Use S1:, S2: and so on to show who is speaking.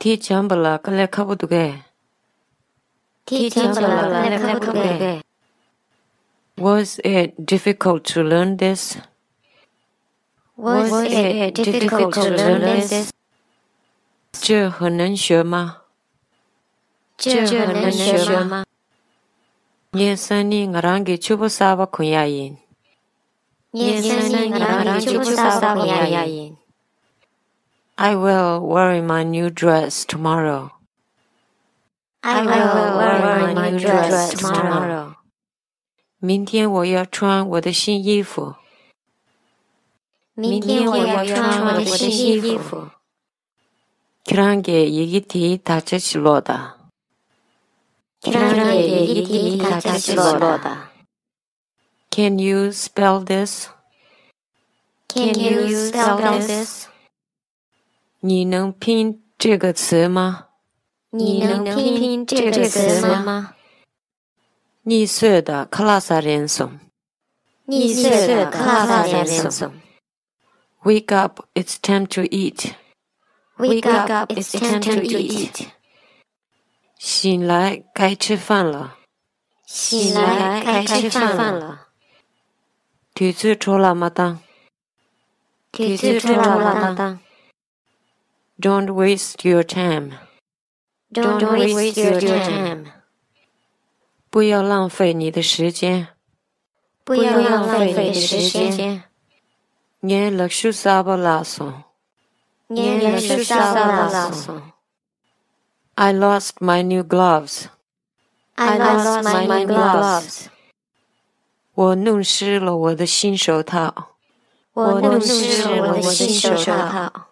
S1: 티 잠발라 칼레 카부두게
S2: 티 잠발라 칼레 카부두게
S1: Was it difficult to learn this?
S2: Was it difficult to learn this?
S1: 这很难学吗？
S2: 这很难学吗？
S1: 예산이 ngarangi chubu saba kunyayin.
S2: 夜深你让你就不撒撒呀呀音。
S1: I will wear my new dress tomorrow.
S2: I will wear my new dress tomorrow.
S1: 明天我要穿我的新衣服。
S2: 明天我要穿我的新衣服。
S1: 그랑게 얘기티 다쳐질로다.
S2: 그랑게 얘기티 다쳐질로다.
S1: Can you spell this?
S2: Can you spell this?
S1: 你能拼这个词吗？
S2: 你能拼这个词吗？
S1: 绿色的 class lesson。
S2: 绿色的 class lesson。
S1: Wake up，it's time to eat。
S2: Wake up，it's time to eat。
S1: 醒来，该吃饭了。
S2: 醒来，该吃饭了。
S1: 肚子着了，么哒？
S2: 肚子着了，么哒。
S1: Don't waste your time.
S2: Don't waste your time.
S1: 不要浪费你的时间。
S2: 不要浪费你的时间。
S1: Nghe là su sa ba la so.
S2: Nghe là su sa ba la so.
S1: I lost my new gloves.
S2: I lost my new gloves.
S1: 我弄湿了我的新手套。
S2: 我弄湿了我的新手套。